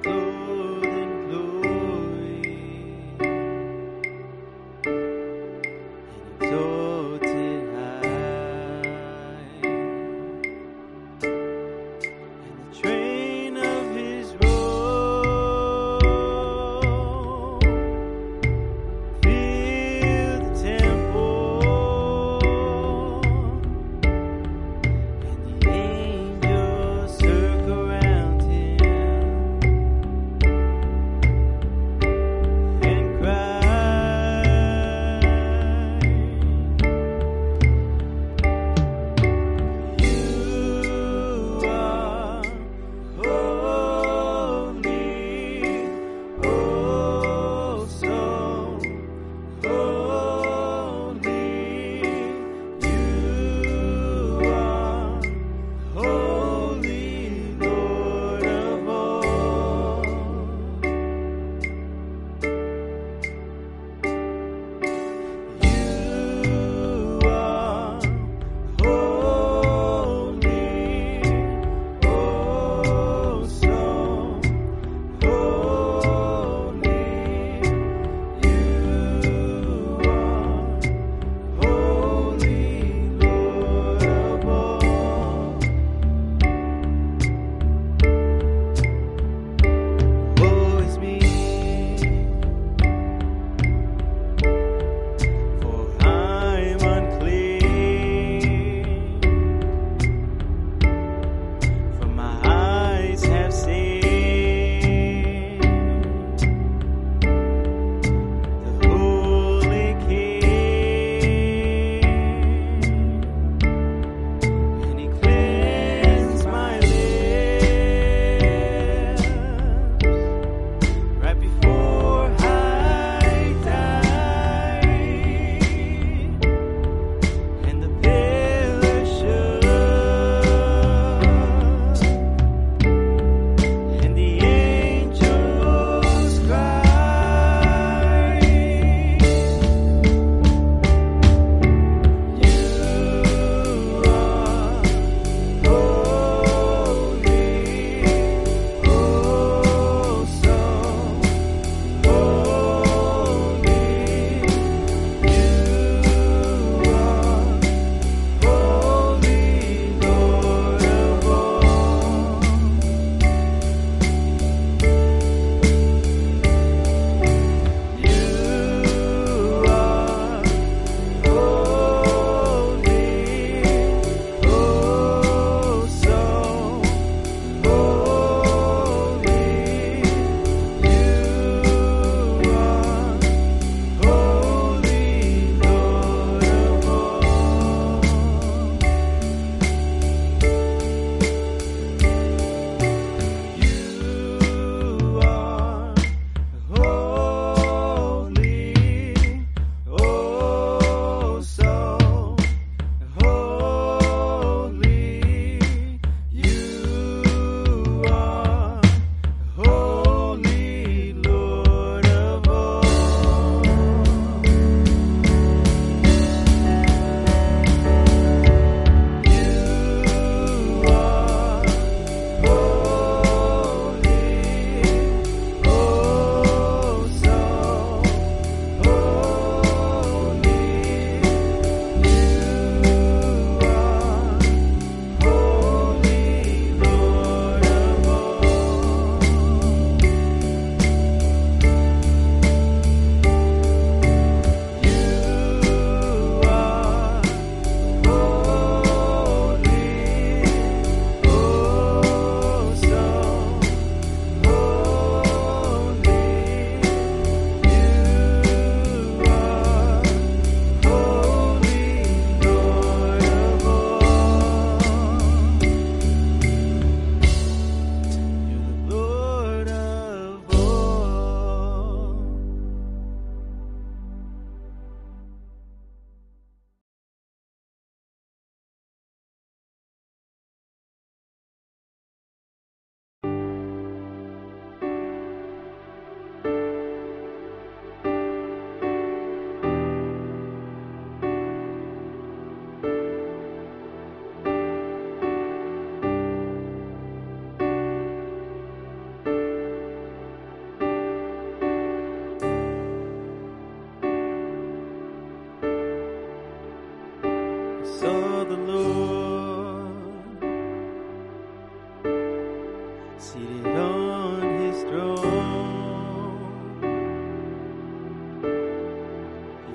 Close.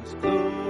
Was